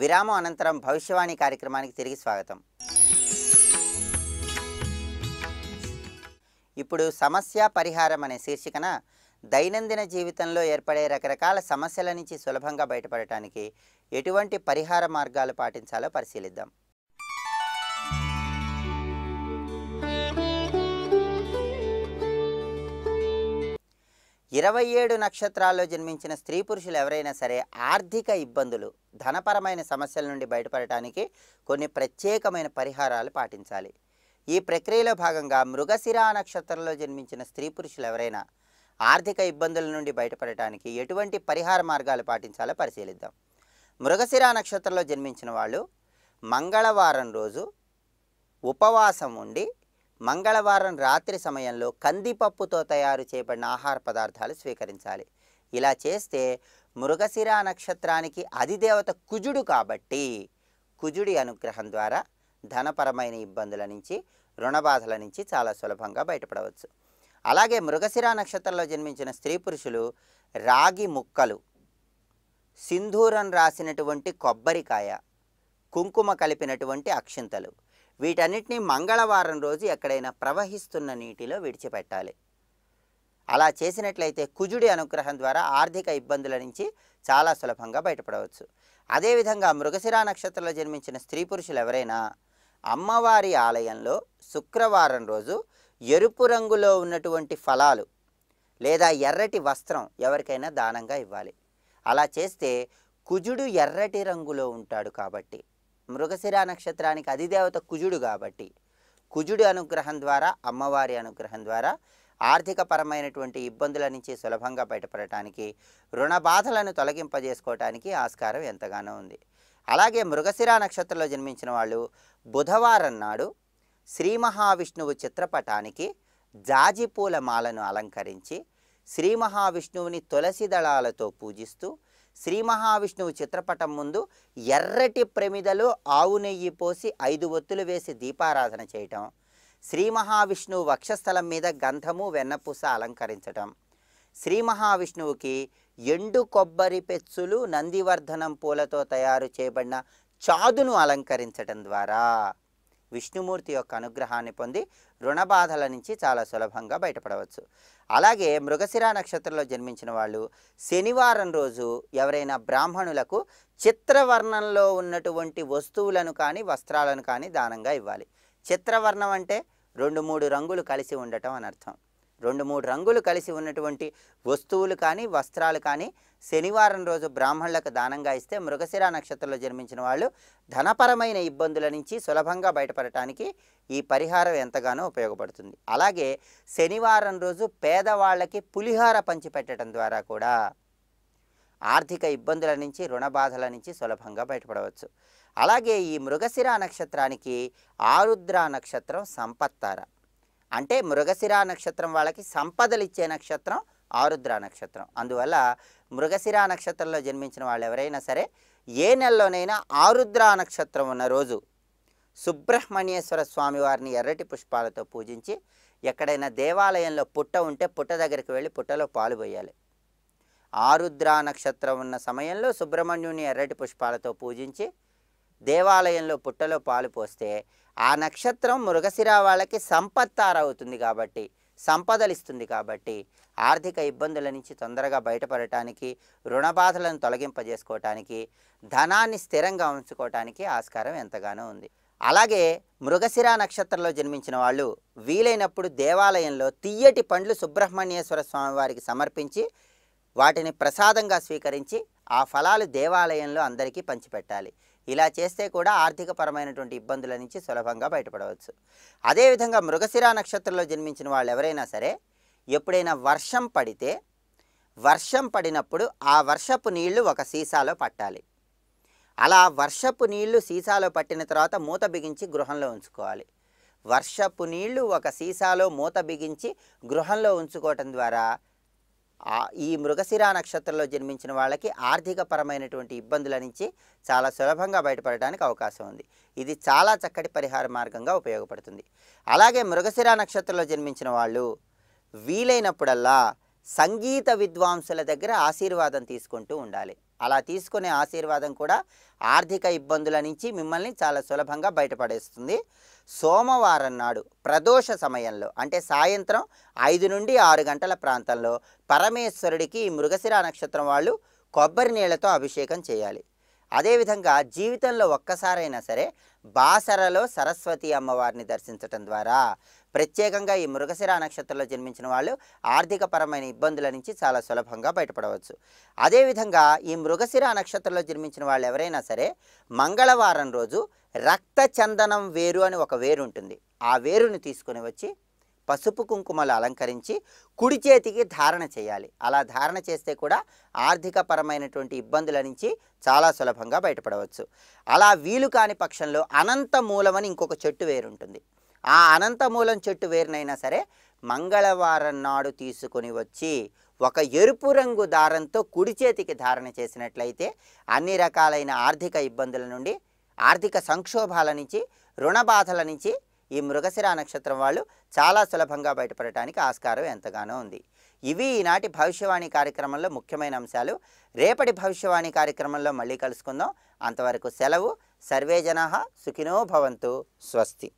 విరామం అనంతరం భవిష్యవాణి కార్యక్రమానికి తిరిగి స్వాగతం. ఇప్పుడు సమస్య పరిహారం అనే శీర్షికన దైనందిన జీవితంలో ఏర్పడే రకరకాల సమస్యల నుంచి సులభంగా బయటపడటానికి ఎటువంటి పరిహార మార్గాలు పాటించాలో పరిశీలిద్దాం. ఇరవై ఏడు నక్షత్రాల్లో జన్మించిన స్త్రీ పురుషులు ఎవరైనా సరే ఆర్థిక ఇబ్బందులు ధనపరమైన సమస్యల నుండి బయటపడటానికి కొన్ని ప్రత్యేకమైన పరిహారాలు పాటించాలి. ఈ ప్రక్రియలో భాగంగా మృగశిర నక్షత్రంలో జన్మించిన స్త్రీ పురుషులు ఎవరైనా ఆర్థిక ఇబ్బందుల నుండి బయటపడటానికి ఎటువంటి పరిహార మార్గాలు పాటించాలో పరిశీలిద్దాం. మృగశిర నక్షత్రంలో జన్మించిన వాళ్ళు మంగళవారం రోజు ఉపవాసం ఉండి మంగళవారం రాత్రి సమయంలో కందిపప్పుతో తయారు చేయబడిన ఆహార పదార్థాలు స్వీకరించాలి. ఇలా చేస్తే మృగశిర నక్షత్రానికి అధిదేవత కుజుడు కాబట్టి కుజుడి అనుగ్రహం ద్వారా ధనపరమైన ఇబ్బందుల నుంచి రుణబాధల నుంచి చాలా సులభంగా బయటపడవచ్చు. అలాగే మృగశిర నక్షత్రంలో జన్మించిన స్త్రీ పురుషులు రాగి ముక్కలు సింధూరం రాసినటువంటి కొబ్బరికాయ కుంకుమ కలిపినటువంటి అక్షింతలు వీటన్నిటిని మంగళవారం రోజు ఎక్కడైనా ప్రవహిస్తున్న నీటిలో విడిచిపెట్టాలి. అలా చేసినట్లయితే కుజుడి అనుగ్రహం ద్వారా ఆర్థిక ఇబ్బందుల నుంచి చాలా సులభంగా బయటపడవచ్చు. అదేవిధంగా మృగశిర నక్షత్రంలో జన్మించిన స్త్రీ పురుషులు ఎవరైనా అమ్మవారి ఆలయంలో శుక్రవారం రోజు ఎరుపు రంగులో ఉన్నటువంటి ఫలాలు లేదా ఎర్రటి వస్త్రం ఎవరికైనా దానంగా ఇవ్వాలి. అలా చేస్తే కుజుడు ఎర్రటి రంగులో ఉంటాడు కాబట్టి మృగశిర నక్షత్రానికి అధిదేవత కుజుడు కాబట్టి కుజుడి అనుగ్రహం ద్వారా అమ్మవారి అనుగ్రహం ద్వారా ఆర్థిక పరమైనటువంటి ఇబ్బందుల నుంచి సులభంగా బయటపడటానికి రుణ బాధలను తొలగింపజేసుకోవటానికి ఆస్కారం ఎంతగానో ఉంది. అలాగే మృగశిర నక్షత్రంలో జన్మించిన వాళ్ళు బుధవారం నాడు శ్రీ మహావిష్ణువు చిత్రపటానికి జాజిపూల మాలను అలంకరించి శ్రీ మహావిష్ణువుని తులసి దళాలతో పూజిస్తూ శ్రీ మహావిష్ణువు చిత్రపటం ముందు ఎర్రటి ప్రమిదలో ఆవు నెయ్యి పోసి ఐదు ఒత్తులు వేసి దీపారాధన చేయటం శ్రీ మహావిష్ణువు వక్షస్థలం మీద గంధము వెన్నపూస అలంకరించటం. శ్రీ మహావిష్ణువుకి ఎండు కొబ్బరి పెచ్చులు నందివర్ధనం పూలతో తయారు చేయబడిన చాదును అలంకరించటం ద్వారా విష్ణుమూర్తి యొక్క అనుగ్రహాన్ని పొంది రుణబాధల నుంచి చాలా సులభంగా బయటపడవచ్చు. అలాగే మృగశిర నక్షత్రంలో జన్మించిన వాళ్ళు శనివారం రోజు ఎవరైనా బ్రాహ్మణులకు చిత్రవర్ణంలో ఉన్నటువంటి వస్తువులను కానీ వస్త్రాలను కానీ దానంగా ఇవ్వాలి. చిత్రవర్ణం అంటే రెండు మూడు రంగులు కలిసి ఉండటం అని అర్థం. రెండు మూడు రంగులు కలిసి ఉన్నటువంటి వస్తువులు కానీ వస్త్రాలు కానీ శనివారం రోజు బ్రాహ్మణులకు దానంగా ఇస్తే మృగశిర నక్షత్రంలో జన్మించిన వాళ్ళు ధనపరమైన ఇబ్బందుల నుంచి సులభంగా బయటపడటానికి ఈ పరిహారం ఎంతగానో ఉపయోగపడుతుంది. అలాగే శనివారం రోజు పేదవాళ్ళకి పులిహార పంచిపెట్టడం ద్వారా కూడా ఆర్థిక ఇబ్బందుల నుంచి రుణ బాధల నుంచి సులభంగా బయటపడవచ్చు. అలాగే ఈ మృగశిర నక్షత్రానికి ఆరుద్ర నక్షత్రం సంపత్తార. అంటే మృగశిర నక్షత్రం వాళ్ళకి సంపదలు ఇచ్చే నక్షత్రం ఆరుద్ర నక్షత్రం. అందువల్ల మృగశిర నక్షత్రంలో జన్మించిన వాళ్ళు ఎవరైనా సరే ఏ నెలలోనైనా ఆరుద్ర నక్షత్రం ఉన్న రోజు సుబ్రహ్మణ్యేశ్వర స్వామి వారిని ఎర్రటి పుష్పాలతో పూజించి ఎక్కడైనా దేవాలయంలో పుట్ట ఉంటే పుట్ట దగ్గరికి వెళ్ళి పుట్టలో పాలు పోయాలి. ఆరుద్ర నక్షత్రం ఉన్న సమయంలో సుబ్రహ్మణ్యుని ఎర్రటి పుష్పాలతో పూజించి దేవాలయంలో పుట్టలో పాలు పోస్తే ఆ నక్షత్రం మృగశిర వాళ్ళకి సంపత్తారవుతుంది కాబట్టి సంపదలిస్తుంది కాబట్టి ఆర్థిక ఇబ్బందుల నుంచి తొందరగా బయటపడటానికి రుణబాధలను తొలగింపజేసుకోవటానికి ధనాన్ని స్థిరంగా ఉంచుకోవటానికి ఆస్కారం ఎంతగానో ఉంది. అలాగే మృగశిర నక్షత్రంలో జన్మించిన వాళ్ళు వీలైనప్పుడు దేవాలయంలో తీయటి పండ్లు సుబ్రహ్మణ్యేశ్వర స్వామి వారికి సమర్పించి వాటిని ప్రసాదంగా స్వీకరించి ఆ ఫలాలు దేవాలయంలో అందరికీ పంచిపెట్టాలి. ఇలా చేస్తే కూడా ఆర్థికపరమైనటువంటి ఇబ్బందుల నుంచి సులభంగా బయటపడవచ్చు. అదేవిధంగా మృగశిర నక్షత్రంలో జన్మించిన వాళ్ళు ఎవరైనా సరే ఎప్పుడైనా వర్షం పడితే వర్షం పడినప్పుడు ఆ వర్షపు నీళ్ళు ఒక సీసాలో పట్టాలి. అలా వర్షపు నీళ్ళు సీసాలో పట్టిన తర్వాత మూత బిగించి గృహంలో ఉంచుకోవాలి. వర్షపు నీళ్ళు ఒక సీసాలో మూత బిగించి గృహంలో ఉంచుకోవటం ద్వారా ఈ మృగశిర నక్షత్రంలో జన్మించిన వాళ్ళకి ఆర్థిక పరమైనటువంటి ఇబ్బందుల నుంచి చాలా సులభంగా బయటపడడానికి అవకాశం ఉంది. ఇది చాలా చక్కటి పరిహార మార్గంగా ఉపయోగపడుతుంది. అలాగే మృగశిర నక్షత్రంలో జన్మించిన వాళ్ళు వీలైనప్పుడల్లా సంగీత విద్వాంసుల దగ్గర ఆశీర్వాదం తీసుకుంటూ ఉండాలి. అలా తీసుకునే ఆశీర్వాదం కూడా ఆర్థిక ఇబ్బందుల నుంచి మిమ్మల్ని చాలా సులభంగా బయటపడేస్తుంది. సోమవారం నాడు ప్రదోష సమయంలో అంటే సాయంత్రం ఐదు నుండి ఆరు గంటల ప్రాంతంలో పరమేశ్వరుడికి ఈ మృగశిర నక్షత్రం వాళ్ళు కొబ్బరి నీళ్ళతో అభిషేకం చేయాలి. అదేవిధంగా జీవితంలో ఒక్కసారైనా సరే బాసరలో సరస్వతి అమ్మవారిని దర్శించటం ద్వారా ప్రత్యేకంగా ఈ మృగశిర నక్షత్రంలో జన్మించిన వాళ్ళు ఆర్థికపరమైన ఇబ్బందుల నుంచి చాలా సులభంగా బయటపడవచ్చు. అదేవిధంగా ఈ మృగశిర నక్షత్రంలో జన్మించిన వాళ్ళు ఎవరైనా సరే మంగళవారం రోజు రక్త చందనం వేరు అని ఒక వేరు ఉంటుంది. ఆ వేరుని తీసుకొని వచ్చి పసుపు కుంకుమలు అలంకరించి కుడి చేతికి ధారణ చేయాలి. అలా ధారణ చేస్తే కూడా ఆర్థికపరమైనటువంటి ఇబ్బందుల నుంచి చాలా సులభంగా బయటపడవచ్చు. అలా వీలు కాని పక్షంలో అనంత మూలమని ఇంకొక చెట్టు వేరుంటుంది. ఆ అనంత మూలం చెట్టు వేరునైనా సరే మంగళవారం నాడు తీసుకొని వచ్చి ఒక ఎరుపు రంగు దారంతో కుడి చేతికి ధారణ చేసినట్లయితే అన్ని రకాలైన ఆర్థిక ఇబ్బందుల నుండి ఆర్థిక సంక్షోభాల నుంచి రుణ బాధల నుంచి ఈ మృగశిర నక్షత్రం వాళ్ళు చాలా సులభంగా బయటపడటానికి ఆస్కారం ఎంతగానో ఉంది. ఇవి ఈనాటి భవిష్యవాణి కార్యక్రమంలో ముఖ్యమైన అంశాలు. రేపటి భవిష్యవాణి కార్యక్రమంలో మళ్ళీ కలుసుకుందాం. అంతవరకు సెలవు. సర్వే జనా సుఖినో భవంతు. స్వస్తి.